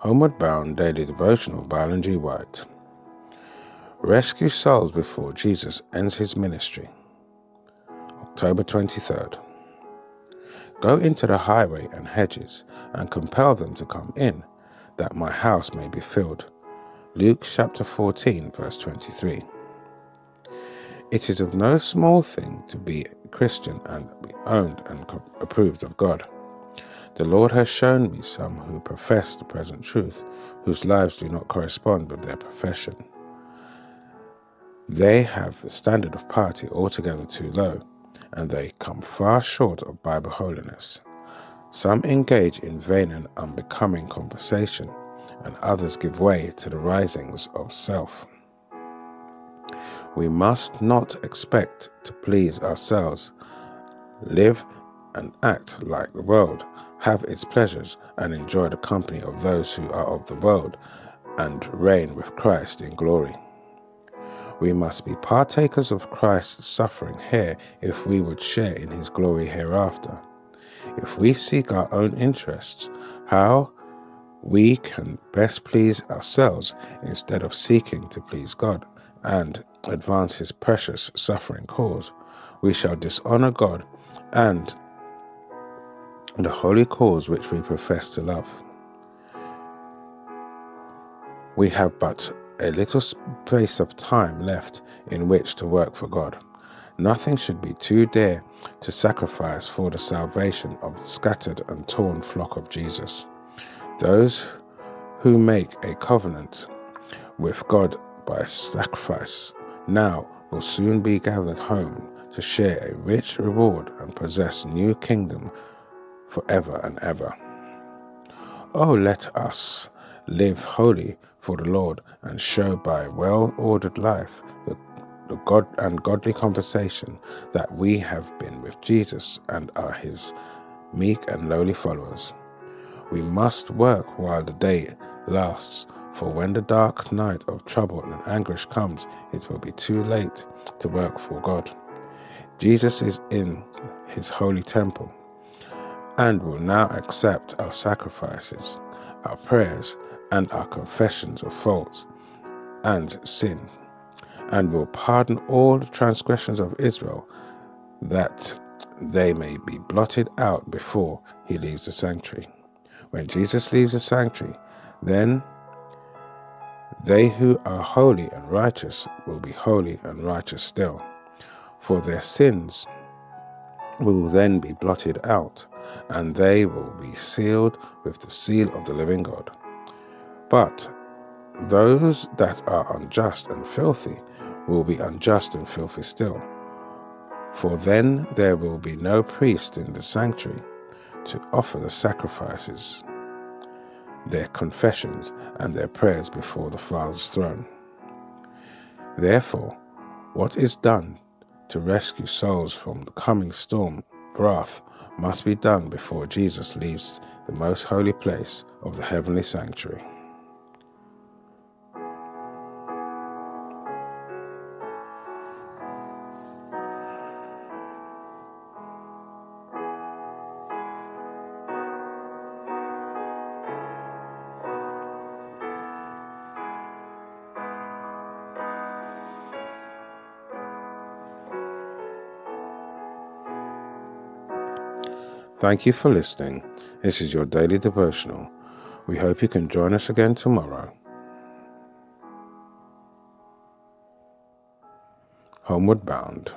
Homeward Bound Daily Devotional by Ellen G. White. Rescue souls before Jesus ends his ministry. October 23rd. Go into the highway and hedges and compel them to come in, that my house may be filled. Luke chapter 14, verse 23. It is of no small thing to be a Christian and be owned and approved of God. The Lord has shown me some who profess the present truth, whose lives do not correspond with their profession. They have the standard of piety altogether too low, and they come far short of Bible holiness. Some engage in vain and unbecoming conversation, and others give way to the risings of self. We must not expect to please ourselves, live and act like the world, have its pleasures, and enjoy the company of those who are of the world, and reign with Christ in glory. We must be partakers of Christ's suffering here if we would share in his glory hereafter. If we seek our own interests, how we can best please ourselves instead of seeking to please God and advance his precious suffering cause, we shall dishonor God and the holy cause which we profess to love. We have but a little space of time left in which to work for God. Nothing should be too dear to sacrifice for the salvation of the scattered and torn flock of Jesus. Those who make a covenant with God by sacrifice now will soon be gathered home to share a rich reward and possess new kingdom forever and ever. Oh, let us live wholly for the Lord and show by well ordered life the, the God and godly conversation that we have been with Jesus and are his meek and lowly followers. We must work while the day lasts, for when the dark night of trouble and anguish comes, it will be too late to work for God. Jesus is in his holy temple and will now accept our sacrifices, our prayers, and our confessions of faults and sin, and will pardon all the transgressions of Israel, that they may be blotted out before he leaves the sanctuary. When Jesus leaves the sanctuary, then they who are holy and righteous will be holy and righteous still, for their sins will then be blotted out and they will be sealed with the seal of the living God. But those that are unjust and filthy will be unjust and filthy still. For then there will be no priest in the sanctuary to offer the sacrifices, their confessions, and their prayers before the Father's throne. Therefore, what is done to rescue souls from the coming storm, wrath, must be done before Jesus leaves the most holy place of the heavenly sanctuary. Thank you for listening. This is your daily devotional. We hope you can join us again tomorrow. Homeward Bound.